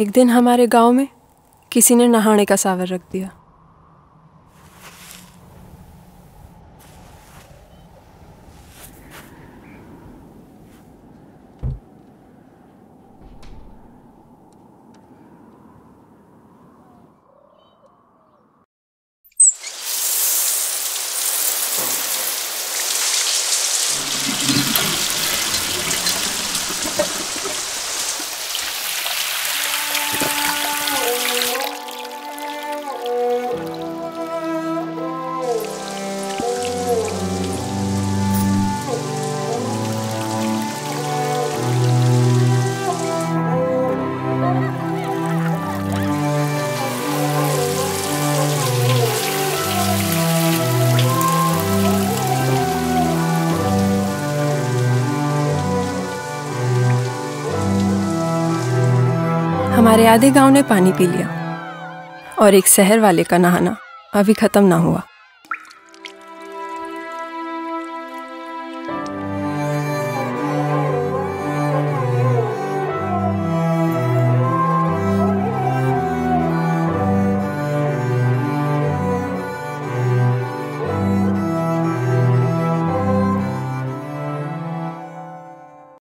एक दिन हमारे गाँव में किसी ने नहाने का सावर रख दिया। हमारे आधे गाँव ने पानी पी लिया और एक शहर वाले का नहाना अभी खत्म ना हुआ।